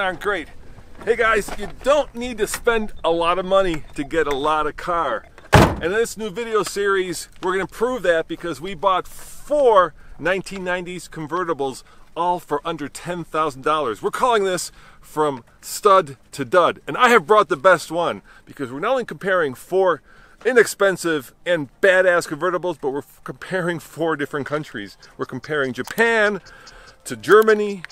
aren't great. Hey guys, you don't need to spend a lot of money to get a lot of car. And in this new video series, we're gonna prove that because we bought four 1990s convertibles all for under $10,000. We're calling this from stud to dud. And I have brought the best one because we're not only comparing four inexpensive and badass convertibles, but we're comparing four different countries. We're comparing Japan to Germany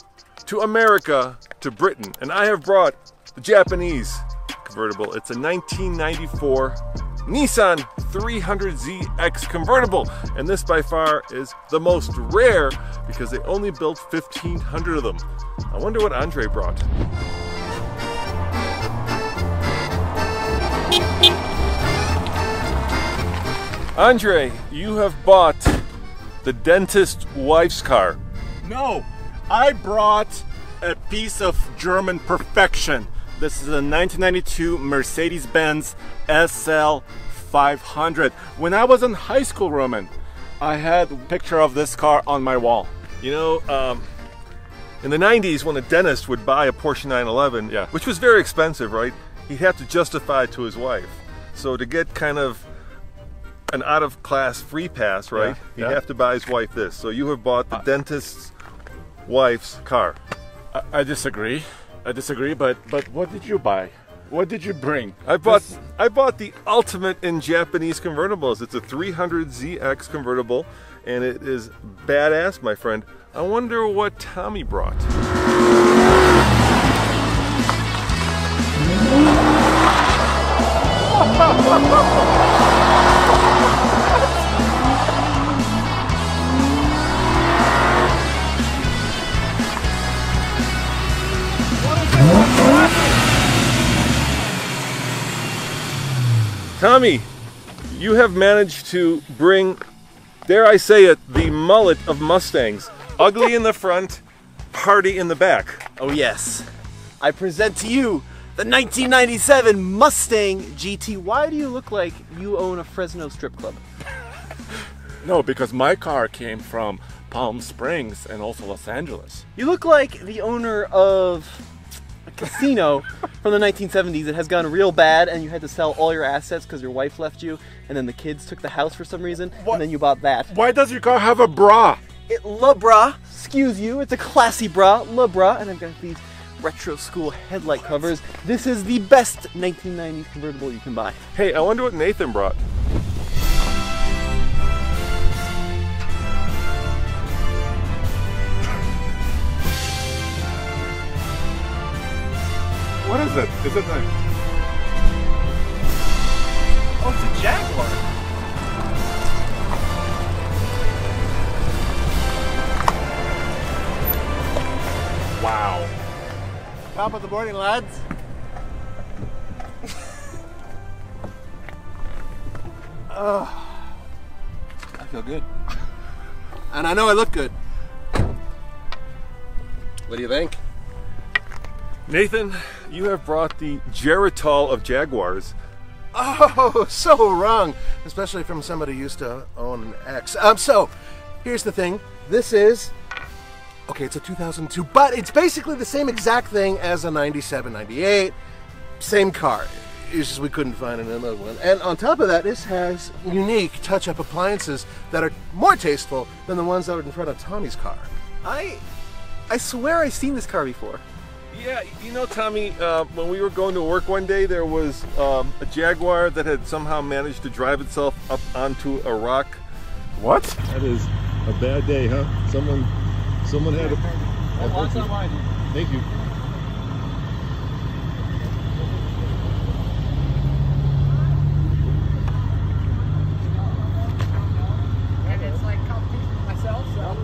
to America to Britain. And I have brought the Japanese convertible. It's a 1994 Nissan 300ZX convertible. And this by far is the most rare because they only built 1,500 of them. I wonder what Andre brought. Andre, you have bought the dentist wife's car. No, I brought a piece of German perfection. This is a 1992 Mercedes-Benz SL 500. When I was in high school, Roman, I had a picture of this car on my wall. You know, um, in the 90s, when a dentist would buy a Porsche 911, Yeah. which was very expensive, right? He'd have to justify it to his wife. So to get kind of an out of class free pass, right? Yeah, He'd yeah. have to buy his wife this. So you have bought the dentist's wife's car. I, I disagree. I disagree, but but what did you buy? What did you bring? I bought This- I bought the ultimate in Japanese convertibles. It's a 300ZX convertible and it is badass, my friend. I wonder what Tommy brought. Tommy, you have managed to bring, dare I say it, the mullet of Mustangs. Ugly in the front, party in the back. Oh yes. I present to you the 1997 Mustang GT. Why do you look like you own a Fresno strip club? No, because my car came from Palm Springs and also Los Angeles. You look like the owner of casino from the 1970s It has gone real bad and you had to sell all your assets because your wife left you and then the kids took the house for some reason What? and then you bought that. Why does your car have a bra? It La Bra, excuse you, it's a classy bra, La Bra, and I've got these retro school headlight covers. This is the best 1990s convertible you can buy. Hey, I wonder what Nathan brought. What is it? Is it a Oh, it's a Jaguar. wow? Top of the morning, lads. I feel good. And I know I look good. What do you think? Nathan, you have brought the Geritol of Jaguars. Oh, so wrong, especially from somebody who used to own an X. Um, so here's the thing. This is okay. It's a 2002, but it's basically the same exact thing as a 97, 98. Same car. It's just we couldn't find another one. And on top of that, this has unique touch-up appliances that are more tasteful than the ones that in front of Tommy's car. I I swear I've seen this car before. Yeah, you know, Tommy, uh, when we were going to work one day, there was um, a Jaguar that had somehow managed to drive itself up onto a rock. What? That is a bad day, huh? Someone, someone had a. Thank you. and it's like competition for myself. So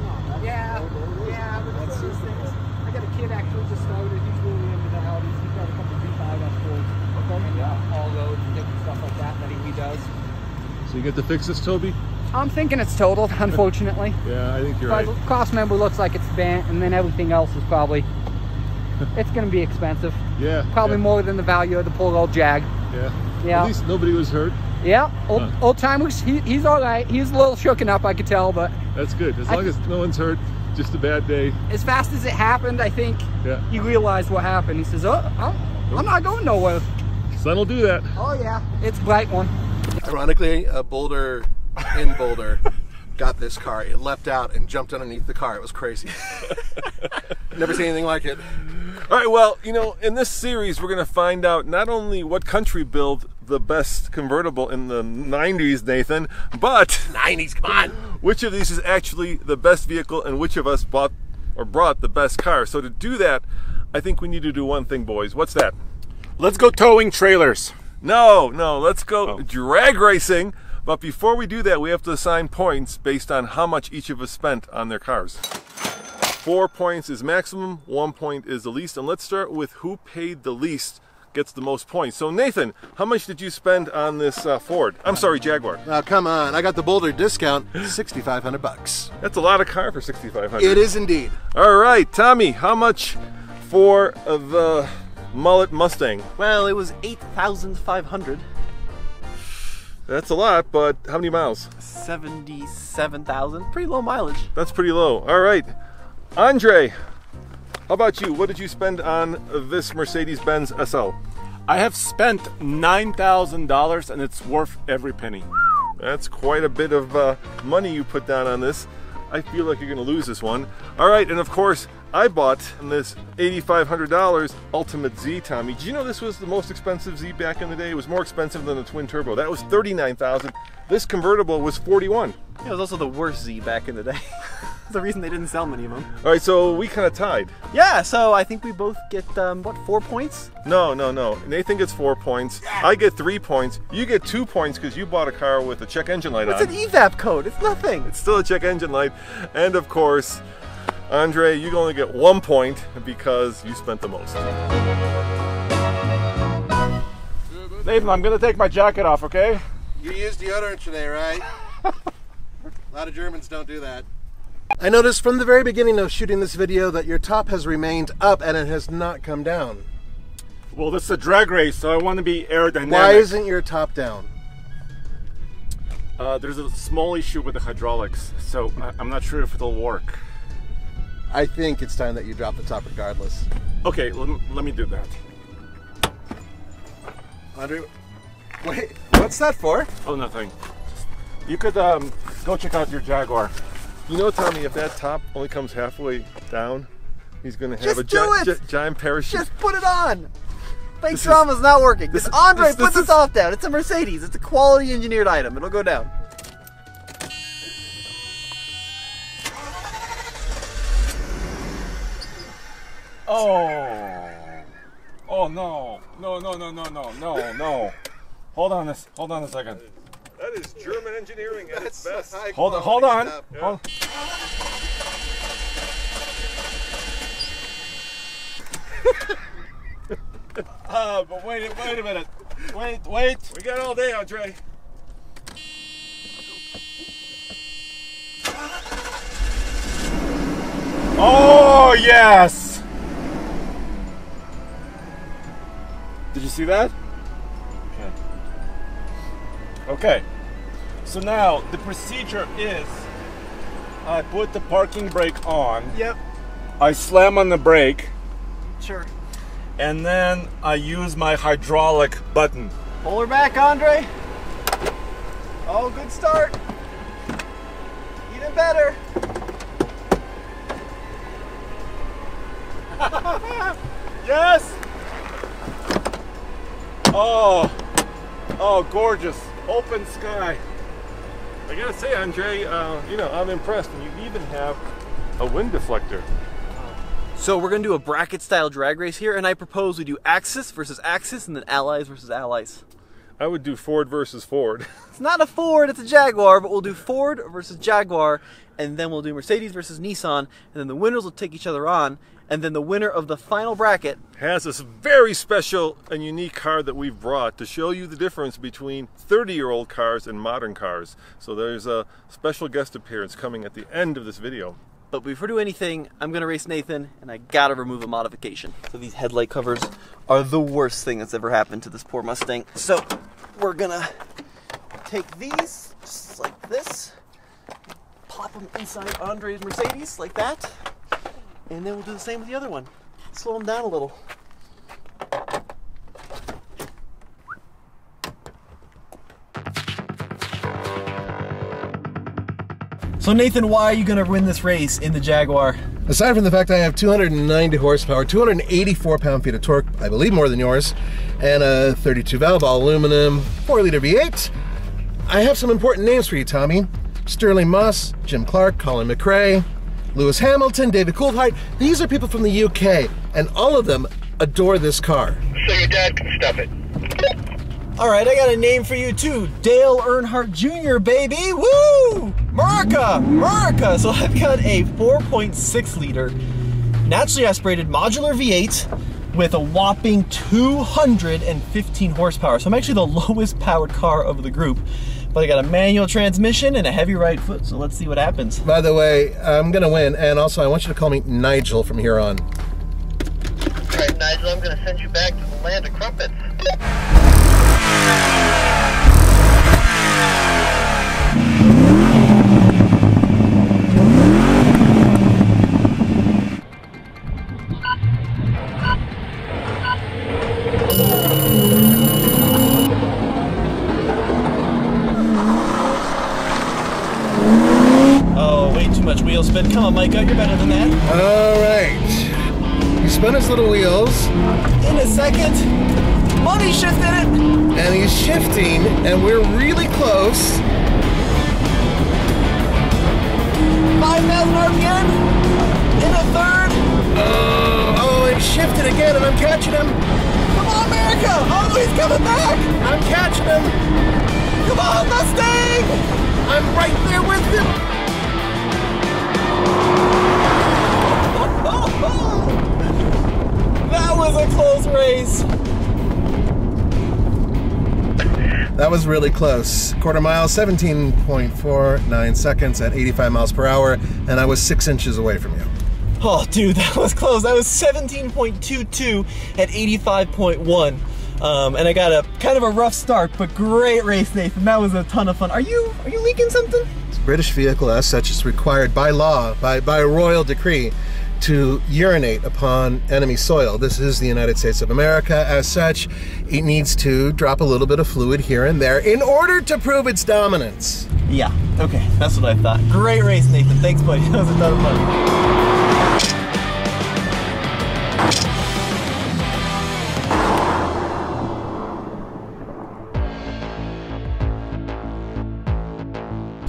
yeah, yeah, but it's just things. I got a kid actually just started. He's really into the Audis. He's got a couple B5 S4s and uh, all road and different stuff like that that he, he does. So you get to fix this, Toby? I'm thinking it's totaled, unfortunately. Yeah, I think you're But right. cross member looks like it's bent, and then everything else is probably. It's going to be expensive. Yeah. Probably yeah, more than the value of the poor old Jag. Yeah. Yeah. At least nobody was hurt. Yeah, old, Huh. old timers. He, he's all right. He's a little shooken up, I could tell, but That's good. As I- long as no one's hurt. Just a bad day. As fast as it happened, I think Yeah. he realized what happened. He says, "Oh, I'm, I'm not going nowhere." Sun will do that. Oh yeah, it's bright one. Ironically, a boulder in Boulder got this car. It leapt out and jumped underneath the car. It was crazy. Never seen anything like it. All right, well, you know, in this series, we're going to find out not only what country built the best convertible in the 90s, Nathan, but 90s, come on. which of these is actually the best vehicle and which of us bought or brought the best car. So to do that, I think we need to do one thing, boys. What's that? Let's go towing trailers. No, no, let's go Oh. drag racing. But before we do that, we have to assign points based on how much each of us spent on their cars. Four points is maximum, one point is the least. And let's start with who paid the least gets the most points. So, Nathan, how much did you spend on this uh, Ford? I'm sorry, Jaguar. Now, come on. I got the Boulder discount, 6500 bucks. That's a lot of car for 6500 It is indeed. All right, Tommy, how much for uh, the mullet Mustang? Well, it was 8,500. That's a lot, but how many miles? 77,000. Pretty low mileage. That's pretty low. All right. Andre, how about you? What did you spend on this Mercedes Benz SL? I have spent $9,000 and it's worth every penny. That's quite a bit of uh, money you put down on this. I feel like you're going to lose this one. All right, and of course, I bought this $8,500 Ultimate Z, Tommy. Did you know this was the most expensive Z back in the day? It was more expensive than the twin turbo. That was 39000 This convertible was 41 It was also the worst Z back in the day. the reason they didn't sell many of them. All right, so we kind of tied. Yeah, so I think we both get, um, what, four points? No, no, no. Nathan gets four points. I get three points. You get two points because you bought a car with a check engine light It's on. It's an E EVAP code. It's nothing. It's still a check engine light. And of course, Andre, you only get one point because you spent the most. Nathan, I'm gonna take my jacket off, okay? You used deodorant today, right? a lot of Germans don't do that. I noticed from the very beginning of shooting this video that your top has remained up and it has not come down. Well, this is a drag race, so I want to be aerodynamic. Why isn't your top down? Uh, there's a small issue with the hydraulics, so I- I'm not sure if it'll work. I think it's time that you drop the top regardless. Okay, let, let me do that. Andre, wait, what's that for? Oh, nothing. You could um, go check out your Jaguar. You know, Tommy, if that top only comes halfway down, he's going to have Just a do gi- it! gi- giant parachute. Just put it on. Fake This is- drama's not working. this This Andre, this- put this the is- top down. It's a Mercedes. It's a quality engineered item. It'll go down. Oh. Oh no. No, no, no, no, no, no, no. Hold on this. Hold on a second. That is German engineering at its best. Hold on. Hold on. Hold- Uh, but wait, wait a minute. Wait, wait. We got all day, Andre. Oh yes. See that? Okay. Okay. So now the procedure is I put the parking brake on. Yep. I slam on the brake Sure. and then I use my hydraulic button. Pull her back, Andre. Oh, good start. Even better. Yes! Oh, oh, gorgeous. Open sky. I gotta say, Andre, uh, you know, I'm impressed. And you even have a wind deflector. So we're gonna do a bracket style drag race here, and I propose we do Axis versus Axis, and then Allies versus Allies. I would do Ford versus Ford. It's not a Ford, it's a Jaguar, but we'll do Ford versus Jaguar, and then we'll do Mercedes versus Nissan, and then the winners will take each other on, and then the winner of the final bracket. has this very special and unique car that we've brought to show you the difference between 30 year old cars and modern cars. So there's a special guest appearance coming at the end of this video. But before we do anything, I'm gonna race Nathan, and I gotta remove a modification. So these headlight covers are the worst thing that's ever happened to this poor Mustang. So we're gonna take these just like this, pop them inside Andre's Mercedes like that. And then we'll do the same with the other one. Slow them down a little. So Nathan, why are you gonna win this race in the Jaguar? Aside from the fact I have 290 horsepower, 284 pound-feet of torque, I believe more than yours, and a 32 valve all aluminum 4 liter V8, I have some important names for you, Tommy. Stirling Moss, Jim Clark, Colin McRae, Lewis Hamilton, David Coulthard. These are people from the UK, and all of them adore this car. So your dad can stuff it. All right, I got a name for you too. Dale Earnhardt Jr., baby. Woo! America! America! So I've got a 4.6 liter naturally aspirated modular V8 with a whopping 215 horsepower. So I'm actually the lowest powered car of the group. But I got a manual transmission and a heavy right foot, so let's see what happens. By the way, I'm gonna win, and also I want you to call me Nigel from here on. All right, Nigel, I'm going to send you back to Come on, Micah, you're better than that. All right. He spun his little wheels, In a second, money shifted it. and he's shifting, and we're really close. 5,000 RPM. In a third. Oh, oh, it shifted again, and I'm catching him. Come on, America! Oh, he's coming back! I'm catching him. Come on, Mustang! I'm right there with him. Was a close race. That was really close. Quarter mile, 17.49 seconds at 85 miles per hour, and I was six inches away from you. Oh, dude, that was close. That was 17.22 at 85.1. Um, and I got a kind of a rough start, but great race, Nathan. That was a ton of fun. Are you are you leaking something? British vehicle, as such, is required by law, by, by royal decree, to urinate upon enemy soil. This is the United States of America. As such, it needs to drop a little bit of fluid here and there in order to prove its dominance. Yeah. Okay, that's what I thought. Great race, Nathan. Thanks, buddy. That was a ton of fun.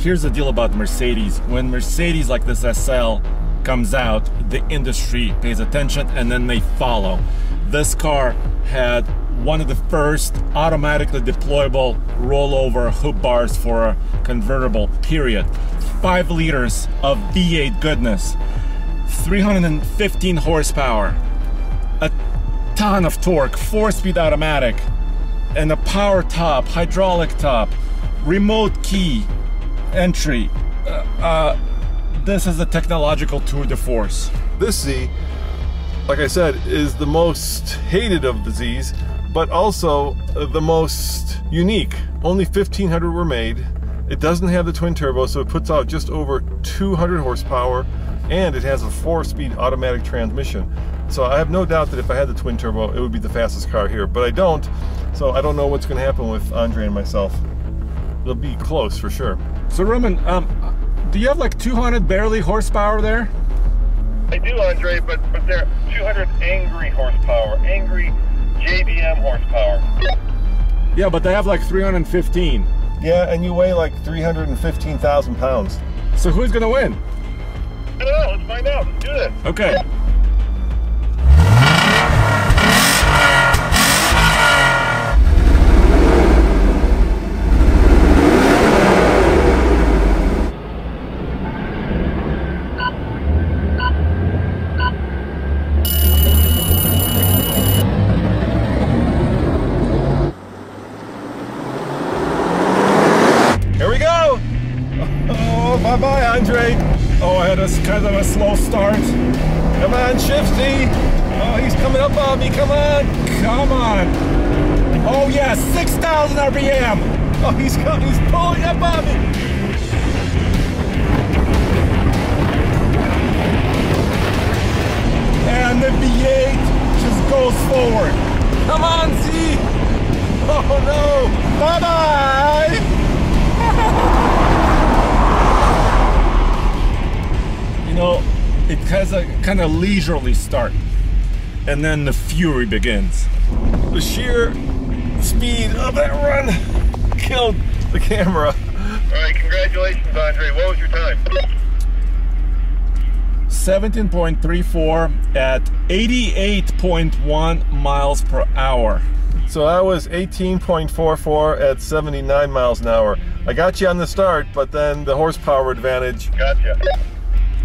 Here's the deal about Mercedes. When Mercedes like this SL comes out, the industry pays attention and then they follow. This car had one of the first automatically deployable rollover hoop bars for a convertible, period. Five liters of V8 goodness, 315 horsepower, a ton of torque, four speed automatic, and a power top, hydraulic top, remote key entry. Uh, uh, this is a technological tour de force. This Z, like I said, is the most hated of the Zs, but also uh, the most unique. Only 1,500 were made. It doesn't have the twin turbo, so it puts out just over 200 horsepower, and it has a four-speed automatic transmission. So I have no doubt that if I had the twin turbo, it would be the fastest car here, but I don't. So I don't know what's going to happen with Andre and myself. It'll be close for sure. So Roman, um, do you have like 200 barely horsepower there? I do, Andre, but, but they're 200 angry horsepower, angry JDM horsepower. Yeah, but they have like 315. Yeah, and you weigh like 315,000 pounds. So who's gonna win? I don't know, let's find out. Let's do this. Okay. slow start. Come on, Shifty. Oh, he's coming up on me. Come on. Come on. Oh, yeah, 6,000 RPM. Oh, he's, coming. he's pulling up on me. And the V8 just goes forward. Come on, Z. Oh, no. Bye-bye. know, it has a kind of leisurely start, and then the fury begins. The sheer speed of that run killed the camera. All right, congratulations, Andre. What was your time? 17.34 at 88.1 miles per hour. So I was 18.44 at 79 miles an hour. I got you on the start, but then the horsepower advantage. Gotcha.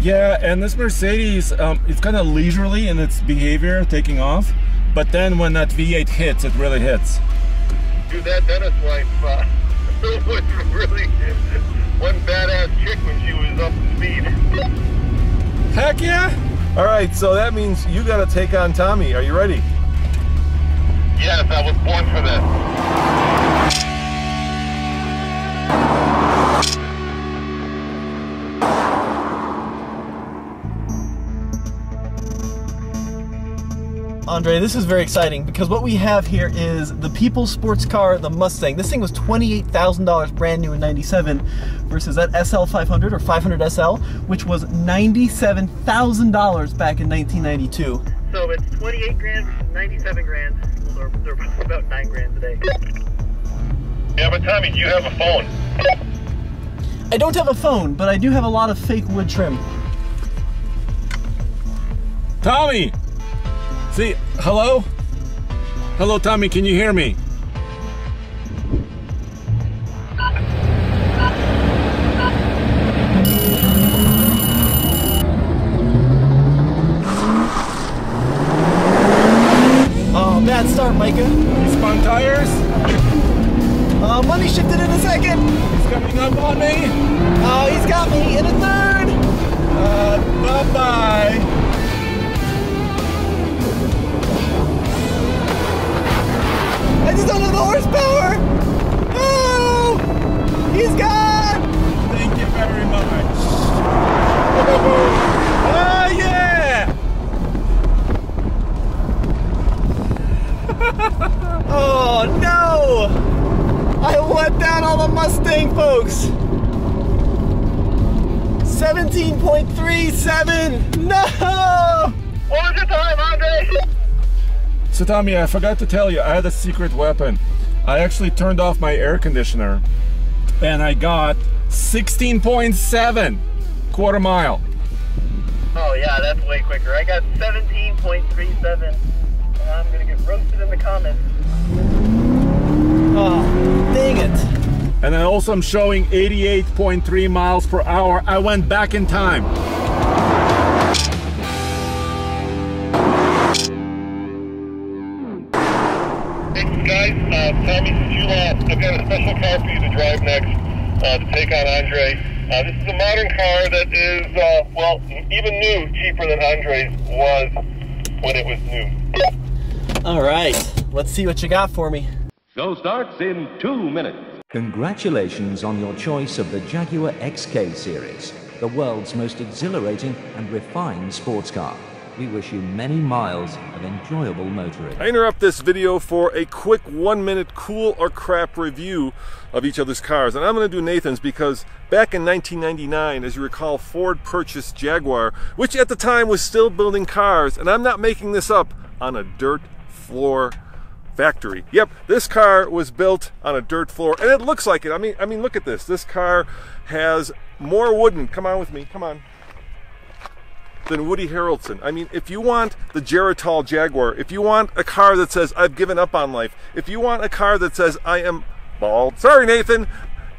Yeah, and this Mercedes, um, it's kind of leisurely in its behavior, taking off. But then when that V8 hits, it really hits. Dude, that Dennis wife uh, was really one badass chick when she was up to speed. Heck yeah! All right, so that means you got to take on Tommy. Are you ready? Yes, I was born for this. Andre, this is very exciting because what we have here is the people's sports car, the Mustang. This thing was $28,000 brand new in 97 versus that SL 500 or 500 SL, which was $97,000 back in 1992. So it's 28 grand versus 97 grand. They're, they're about 9 grand today. Yeah, but Tommy, do you have a phone? I don't have a phone, but I do have a lot of fake wood trim. Tommy! See, hello? Hello, Tommy, can you hear me? Oh, bad start, Micah. You spun tires? Uh, money shifted in a second. He's coming up on me. Oh, he's got me in a third. Uh, bye-bye. I just don't have the horsepower. Oh, he's gone. Thank you very much. Ah, yeah! Oh no! I let down all the Mustang folks. 17.37. No! What was your time, Andre? So Tommy, I forgot to tell you, I had a secret weapon. I actually turned off my air conditioner and I got 16.7 quarter mile. Oh yeah, that's way quicker. I got 17.37. And I'm gonna get roasted in the comments. Oh, dang it. And then also I'm showing 88.3 miles per hour. I went back in time. Guys, uh, Tommy, since you lost, I've got a special car for you to drive next uh, to take on Andre. Uh, this is a modern car that is, uh, well, even new, cheaper than Andre's was when it was new. All right, let's see what you got for me. Show starts in two minutes. Congratulations on your choice of the Jaguar XK series, the world's most exhilarating and refined sports car. We wish you many miles of enjoyable motoring. I interrupt this video for a quick one minute cool or crap review of each other's cars. And I'm going to do Nathan's because back in 1999, as you recall, Ford purchased Jaguar, which at the time was still building cars. And I'm not making this up on a dirt floor factory. Yep, this car was built on a dirt floor and it looks like it. I mean, I mean look at this. This car has more wooden. Come on with me. Come on than Woody Harrelson. I mean, if you want the Geritol Jaguar, if you want a car that says I've given up on life, if you want a car that says I am bald, sorry Nathan,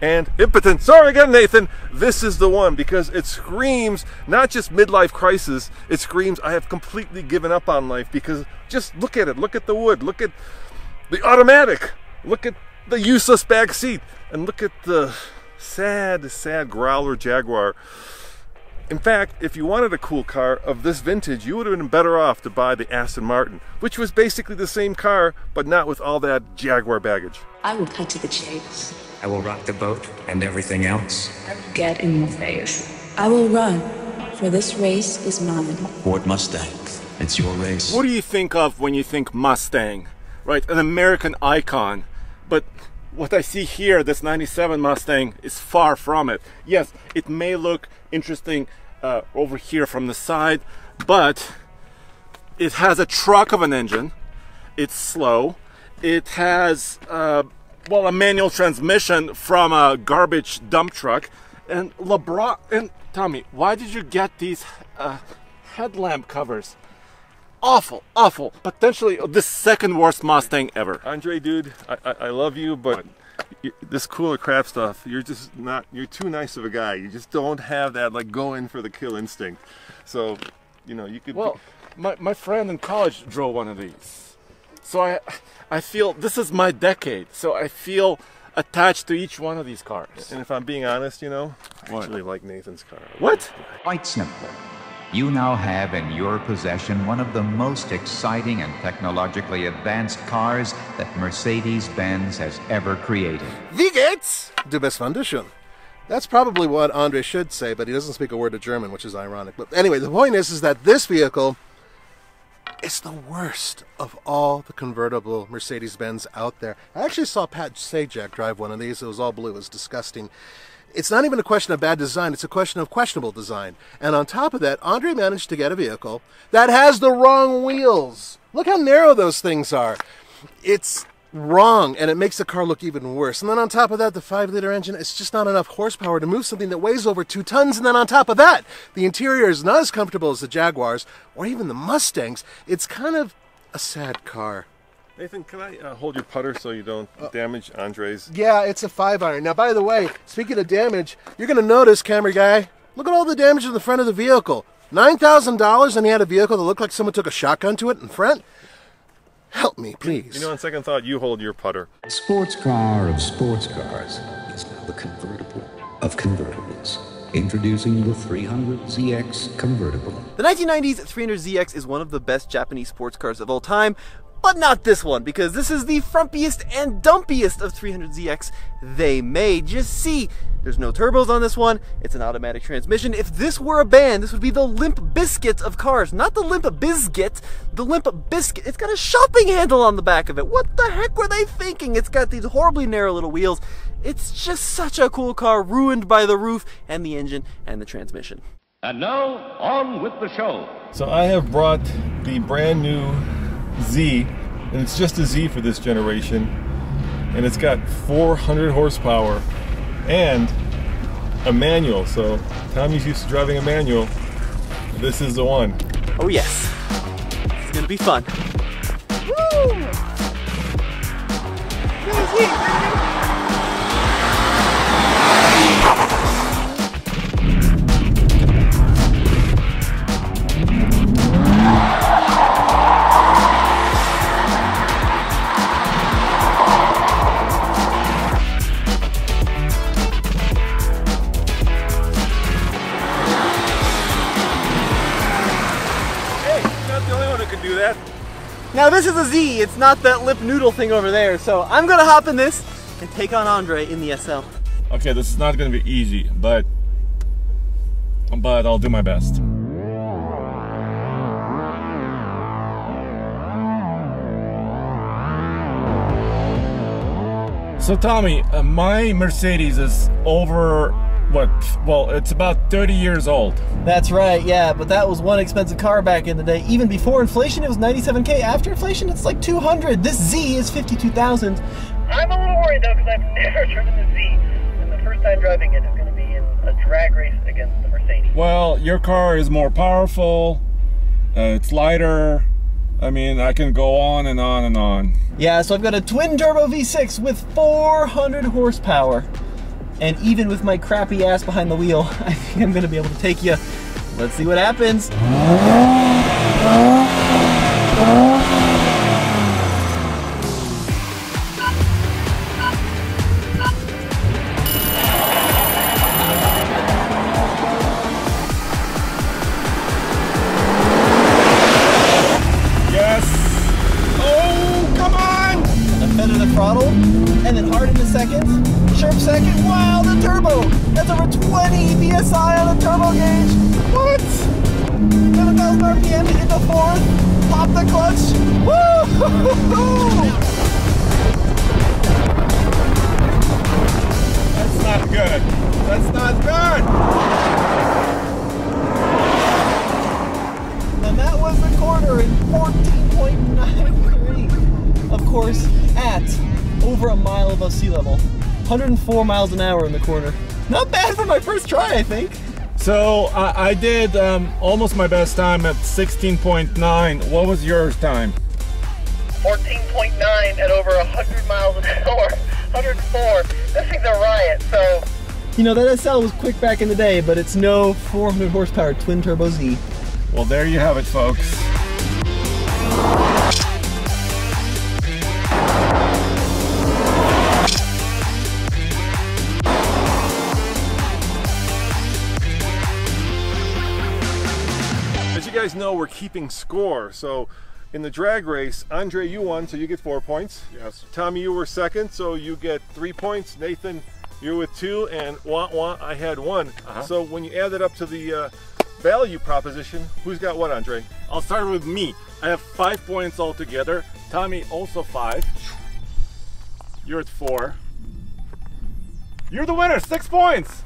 and impotent, sorry again Nathan, this is the one because it screams not just midlife crisis, it screams I have completely given up on life because just look at it, look at the wood, look at the automatic, look at the useless back seat, and look at the sad, sad growler Jaguar. In fact, if you wanted a cool car of this vintage, you would have been better off to buy the Aston Martin, which was basically the same car, but not with all that Jaguar baggage. I will cut to the chase. I will rock the boat and everything else. I will get in your face. I will run, for this race is mine. Ford Mustang, It's your race. What do you think of when you think Mustang? Right, an American icon. But what I see here, this 97 Mustang, is far from it. Yes, it may look interesting uh, over here from the side, but it has a truck of an engine. It's slow. It has, uh, well, a manual transmission from a garbage dump truck. And LeBron, and Tommy, why did you get these uh, headlamp covers? Awful, awful. Potentially the second worst Mustang ever. Andre, dude, I, I, I love you, but this cooler crap stuff, you're just not, you're too nice of a guy. You just don't have that, like, go in for the kill instinct. So, you know, you could. Well, my, my friend in college drove one of these. So I, I feel this is my decade. So I feel attached to each one of these cars. and if I'm being honest, you know, I What? actually like Nathan's car. What? Quite simple. You now have in your possession one of the most exciting and technologically advanced cars that Mercedes Benz has ever created. Wie geht's? Du bist wunderschön. That's probably what Andre should say, but he doesn't speak a word of German, which is ironic. But anyway, the point is, is that this vehicle is the worst of all the convertible Mercedes-Benz out there. I actually saw Pat Sajak drive one of these. It was all blue. It was disgusting. It's not even a question of bad design. It's a question of questionable design. And on top of that, Andre managed to get a vehicle that has the wrong wheels. Look how narrow those things are. It's wrong and it makes the car look even worse. And then on top of that, the 5 liter engine, it's just not enough horsepower to move something that weighs over 2 tons. And then on top of that, the interior is not as comfortable as the Jaguars or even the Mustangs. It's kind of a sad car. Nathan, can I uh, hold your putter so you don't damage Andre's? Yeah, it's a 5 iron. Now, by the way, speaking of damage, you're going to notice, camera guy, look at all the damage in the front of the vehicle. $9,000 and he had a vehicle that looked like someone took a shotgun to it in front? Help me, please. You know, on second thought, you hold your putter. Sports car of sports cars is now the convertible of convertibles. Introducing the 300ZX convertible. The 1990s 300ZX is one of the best Japanese sports cars of all time, but not this one, because this is the frumpiest and dumpiest of 300ZX they made. Just see, there's no turbos on this one, it's an automatic transmission. If this were a band, this would be the Limp Bizkit of cars. Not the Limp Biscuit, the Limp Biscuit. It's got a shopping handle on the back of it. What the heck were they thinking? It's got these horribly narrow little wheels. It's just such a cool car, ruined by the roof and the engine and the transmission. And now, on with the show. So I have brought the brand new Z, and it's just a Z for this generation, and it's got 400 horsepower and a manual. So Tommy's used to driving a manual. This is the one. Oh yes, it's gonna be fun. Woo! This is a Z, it's not that lip noodle thing over there, so I'm gonna hop in this and take on Andre in the SL. Okay, this is not to be easy, but but I'll do my best. So Tommy, uh, my Mercedes is over what? Well, it's about 30 years old. That's right, yeah, but that was one expensive car back in the day. Even before inflation, it was 97k. After inflation, it's like 200. This Z is 52,000. I'm a little worried though because I've never driven the Z, and the first time driving it is going to be in a drag race against the Mercedes. Well, your car is more powerful. Uh, it's lighter. I mean, I can go on and on and on. Yeah, so I've got a twin turbo V6 with 400 horsepower. And even with my crappy ass behind the wheel, I think I'm gonna be able to take you. Let's see what happens. 120 psi on the turbo gauge. What? 7,000 RPM to hit the fourth. Pop the clutch. Woo! That's not good. That's not good. And that was the corner in 14.93. Of course, at over a mile above sea level. 104 miles an hour in the corner. Not bad for my first try, I think. So I, I did um, almost my best time at 16.9. What was yours time? 14.9 at over 100 miles an hour. 104. This thing's a riot, so You know, that SL was quick back in the day, but it's no 400 horsepower twin turbo Z. Well, there you have it, folks. Know, we're keeping score. So in the drag race, Andre, you won, so you get four points. Yes. Tommy, you were second, so you get three points. Nathan, you're with two, and wah wah, I had one. Uh-huh. So when you add it up to the uh, value proposition, who's got what, Andre? I'll start with me. I have five points altogether. Tommy also five. You're at four. You're the winner, six points.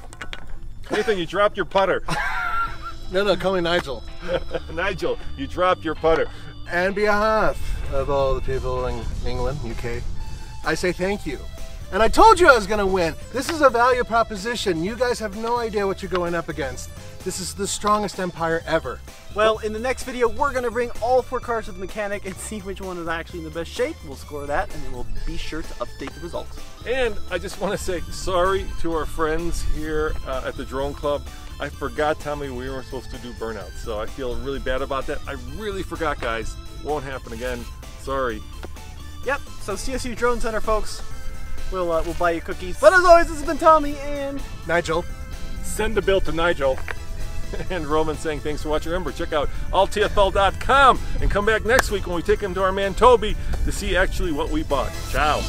Nathan, you dropped your putter. No, no, call me Nigel. Nigel, you dropped your putter. And behalf of all the people in England, UK, I say thank you. And I told you I was going to win. This is a value proposition. You guys have no idea what you're going up against. This is the strongest empire ever. Well, in the next video, we're going to bring all four cars to the mechanic and see which one is actually in the best shape. We'll score that, and then we'll be sure to update the results. And I just want to say sorry to our friends here uh, at the Drone Club. I forgot, Tommy, we weren't supposed to do burnout, so I feel really bad about that. I really forgot, guys. Won't happen again. Sorry. Yep, so CSU Drone Center, folks. We'll, uh, we'll buy you cookies. But as always, this has been Tommy and... Nigel. Send the bill to Nigel. and Roman saying thanks for watching. Remember, check out alltfl.com and come back next week when we take him to our man Toby to see actually what we bought. Ciao.